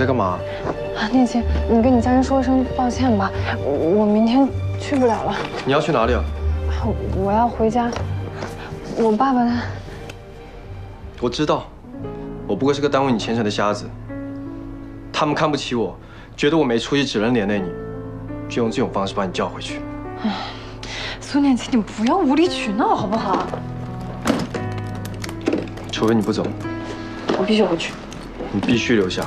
在干嘛？啊，念青，你跟你家人说一声抱歉吧，我明天去不了了。你要去哪里啊？我要回家。我爸爸他……我知道，我不过是个耽误你前程的瞎子。他们看不起我，觉得我没出息，只能连累你，就用这种方式把你叫回去。苏念青，你不要无理取闹好不好？除非你不走，我必须回去。你必须留下。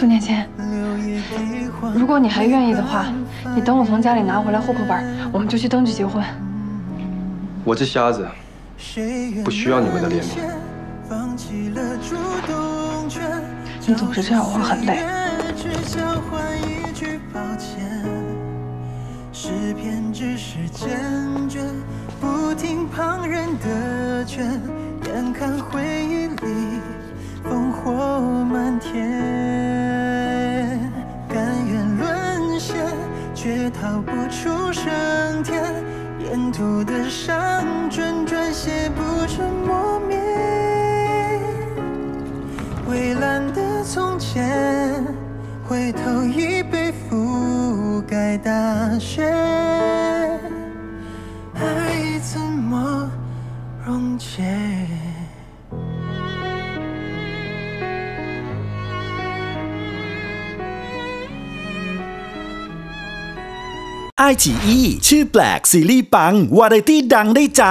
苏念谦，如果你还愿意的话，你等我从家里拿回来户口本，我们就去登记结婚。我这瞎子不需要你们的怜悯。你总是这样，我会很累。眼看回却逃不出升天。沿途的伤，转转写不成磨灭。蔚蓝的从前，回头已被覆盖大雪。 ไอจีอีชื่อแปลกซีรีส์ปัง วาไรตี้ดังได้ใจ